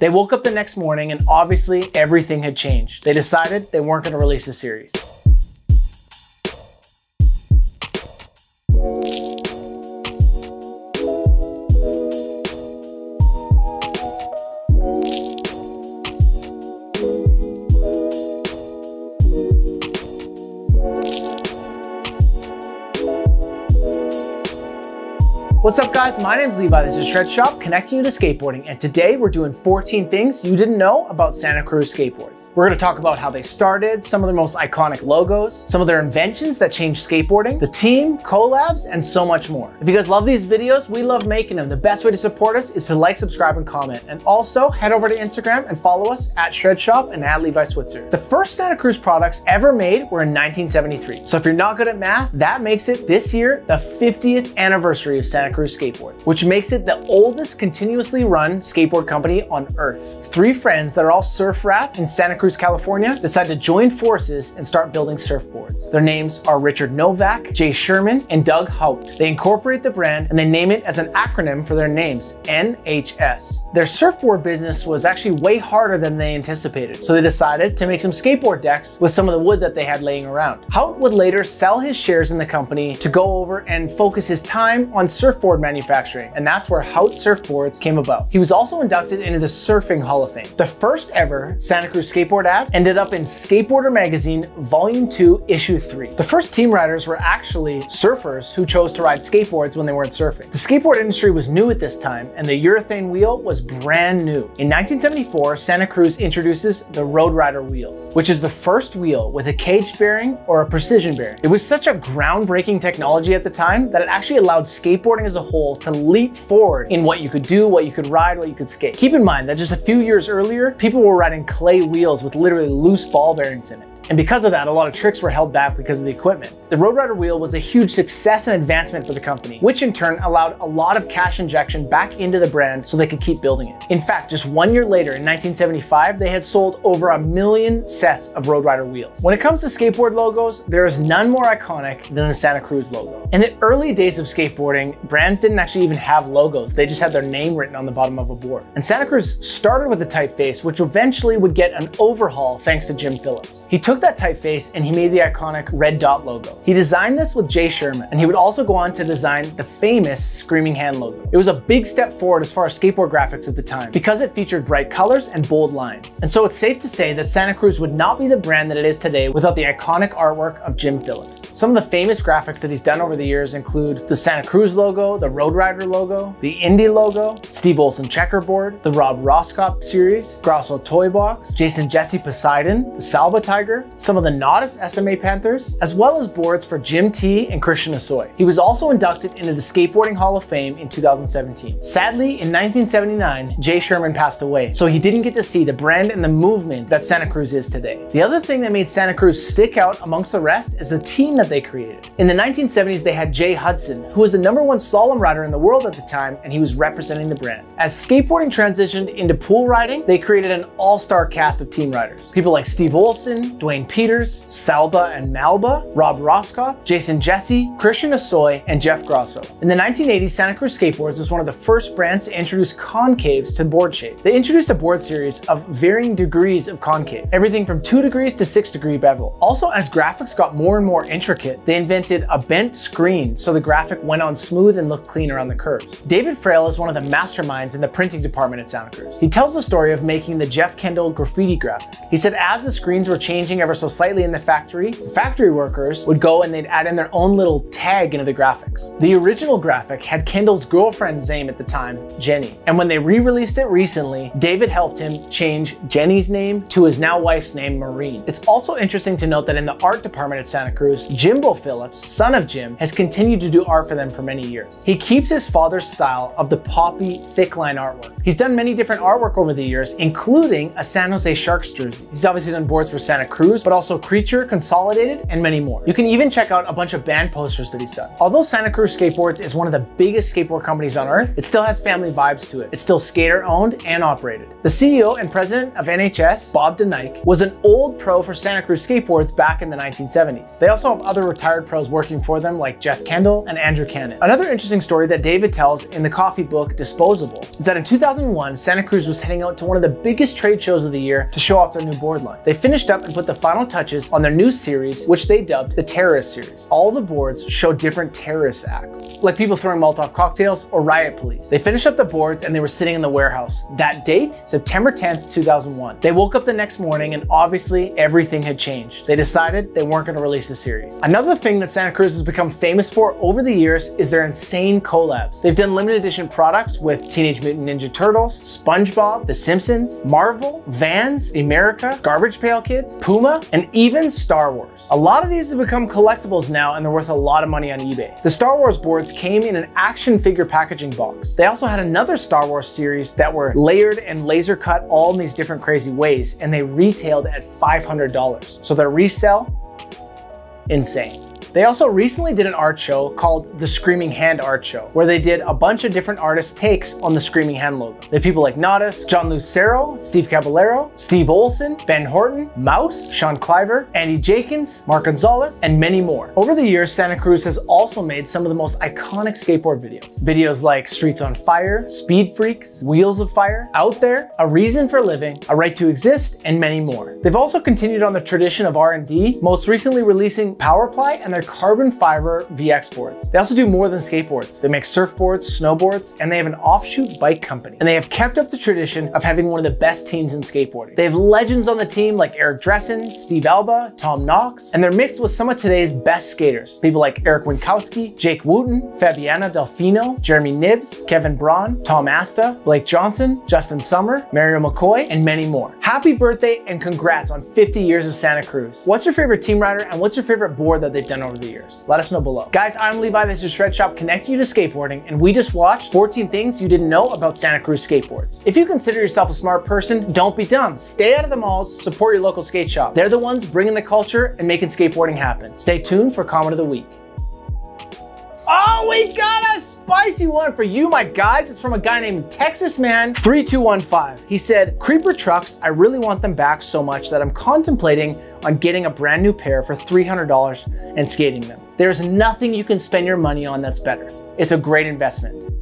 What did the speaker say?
They woke up the next morning and obviously everything had changed. They decided they weren't going to release the series. What's up guys, my name is Levi, this is Shredz Shop, connecting you to skateboarding, and today we're doing 14 things you didn't know about Santa Cruz skateboards. We're gonna talk about how they started, some of their most iconic logos, some of their inventions that changed skateboarding, the team, collabs, and so much more. If you guys love these videos, we love making them. The best way to support us is to like, subscribe, and comment. And also head over to Instagram and follow us at Shredz Shop and at Levi Switzer. The first Santa Cruz products ever made were in 1973. So if you're not good at math, that makes it this year the 50th anniversary of Santa Cruz Skateboards, which makes it the oldest continuously run skateboard company on earth. Three friends that are all surf rats in Santa Cruz, California decide to join forces and start building surfboards. Their names are Richard Novak, Jay Shuirman, and Doug Haut. They incorporate the brand and they name it as an acronym for their names, NHS. Their surfboard business was actually way harder than they anticipated, so they decided to make some skateboard decks with some of the wood that they had laying around. Haut would later sell his shares in the company to go over and focus his time on surfboard manufacturing, and that's where Haut Surfboards came about. He was also inducted into the Surfing Hall of Fame. The first ever Santa Cruz skateboard ad ended up in Skateboarder Magazine Volume 2, Issue 3. The first team riders were actually surfers who chose to ride skateboards when they weren't surfing. The skateboard industry was new at this time, and the urethane wheel was brand new. In 1974, Santa Cruz introduces the Road Rider wheels, which is the first wheel with a cage bearing or a precision bearing. It was such a groundbreaking technology at the time that it actually allowed skateboarding as a whole to leap forward in what you could do, what you could ride, what you could skate. Keep in mind that just a few years earlier, people were riding clay wheels with literally loose ball bearings in it. And because of that, a lot of tricks were held back because of the equipment. The Road Rider wheel was a huge success and advancement for the company, which in turn allowed a lot of cash injection back into the brand so they could keep building it. In fact, just one year later in 1975, they had sold over a million sets of Road Rider wheels. When it comes to skateboard logos, there is none more iconic than the Santa Cruz logo. In the early days of skateboarding, brands didn't actually even have logos. They just had their name written on the bottom of a board. And Santa Cruz started with a typeface, which eventually would get an overhaul thanks to Jim Phillips. He took that typeface and he made the iconic red dot logo. He designed this with Jay Shuirman, and he would also go on to design the famous Screaming Hand logo. It was a big step forward as far as skateboard graphics at the time, because it featured bright colors and bold lines. And so it's safe to say that Santa Cruz would not be the brand that it is today without the iconic artwork of Jim Phillips. Some of the famous graphics that he's done over the years include the Santa Cruz logo, the Road Rider logo, the Indy logo, Steve Olson checkerboard, the Rob Roskopp series, Grosso Toy Box, Jason Jessee Poseidon, the Salba Tiger, some of the Natas SMA Panthers, as well as boards for Jim T and Christian Hosoi. He was also inducted into the Skateboarding Hall of Fame in 2017. Sadly, in 1979, Jay Shuirman passed away, so he didn't get to see the brand and the movement that Santa Cruz is today. The other thing that made Santa Cruz stick out amongst the rest is the team that they created. In the 1970s, they had Jay Hudson, who was the number one slalom rider in the world at the time, and he was representing the brand. As skateboarding transitioned into pool riding, they created an all-star cast of team riders. People like Steve Olson, Duane Peters, Salba and Malba, Rob Roskopp, Jason Jessee, Christian Hosoi, and Jeff Grosso. In the 1980s, Santa Cruz Skateboards was one of the first brands to introduce concaves to board shape. They introduced a board series of varying degrees of concave, everything from 2 degrees to 6 degree bevel. Also, as graphics got more and more intricate, they invented a bent screen so the graphic went on smooth and looked cleaner on the curves. David Frail is one of the masterminds in the printing department at Santa Cruz. He tells the story of making the Jeff Kendall graffiti graphic. He said as the screens were changing ever so slightly in the factory, factory workers would go and they'd add in their own little tag into the graphics. The original graphic had Kendall's girlfriend's name at the time, Jenny. And when they re-released it recently, David helped him change Jenny's name to his now wife's name, Maureen. It's also interesting to note that in the art department at Santa Cruz, Jimbo Phillips, son of Jim, has continued to do art for them for many years. He keeps his father's style of the poppy, thick line artwork. He's done many different artwork over the years, including a San Jose Sharks jersey. He's obviously done boards for Santa Cruz But also Creature, Consolidated, and many more. You can even check out a bunch of band posters that he's done. Although Santa Cruz Skateboards is one of the biggest skateboard companies on earth, it still has family vibes to it. It's still skater owned and operated. The CEO and president of NHS, Bob DeNike, was an old pro for Santa Cruz Skateboards back in the 1970s. They also have other retired pros working for them like Jeff Kendall and Andrew Cannon. Another interesting story that David tells in the coffee book Disposable is that in 2001, Santa Cruz was heading out to one of the biggest trade shows of the year to show off their new board line. They finished up and put the final touches on their new series, which they dubbed the Terrorist Series. All the boards show different terrorist acts, like people throwing Molotov cocktails or riot police. They finished up the boards and they were sitting in the warehouse. That date, September 10th, 2001. They woke up the next morning and obviously everything had changed. They decided they weren't going to release the series. Another thing that Santa Cruz has become famous for over the years is their insane collabs. They've done limited edition products with Teenage Mutant Ninja Turtles, SpongeBob, The Simpsons, Marvel, Vans, America, Garbage Pail Kids, Puma, and even Star Wars. A lot of these have become collectibles now and they're worth a lot of money on eBay. The Star Wars boards came in an action figure packaging box. They also had another Star Wars series that were layered and laser cut all in these different crazy ways and they retailed at $500. So their resale, insane. They also recently did an art show called the Screaming Hand Art Show, where they did a bunch of different artists' takes on the Screaming Hand logo. They had people like Natas, John Lucero, Steve Caballero, Steve Olson, Ben Horton, Mouse, Sean Cliver, Andy Jenkins, Mark Gonzalez, and many more. Over the years, Santa Cruz has also made some of the most iconic skateboard videos. Videos like Streets on Fire, Speed Freaks, Wheels of Fire, Out There, A Reason for Living, A Right to Exist, and many more. They've also continued on the tradition of R&D, most recently releasing Powerply and their their carbon fiber VX boards. They also do more than skateboards. They make surfboards, snowboards, and they have an offshoot bike company. And they have kept up the tradition of having one of the best teams in skateboarding. They have legends on the team like Eric Dressen, Steve Alba, Tom Knox, and they're mixed with some of today's best skaters. People like Eric Winkowski, Jake Wooten, Fabiana Delfino, Jeremy Nibs, Kevin Braun, Tom Asta, Blake Johnson, Justin Sommer, Maurio McCoy, and many more. Happy birthday and congrats on 50 years of Santa Cruz. What's your favorite team rider and what's your favorite board that they've done over the years? Let us know below. Guys, I'm Levi, this is Shredz Shop connecting you to skateboarding, and we just watched 14 things you didn't know about Santa Cruz skateboards. If you consider yourself a smart person, don't be dumb. Stay out of the malls, support your local skate shop. They're the ones bringing the culture and making skateboarding happen. Stay tuned for comment of the week. Oh, we got a spicy one for you, my guys. It's from a guy named Texas Man 3215. He said, Creeper trucks, I really want them back so much that I'm contemplating on getting a brand new pair for $300 and skating them. There's nothing you can spend your money on that's better. It's a great investment.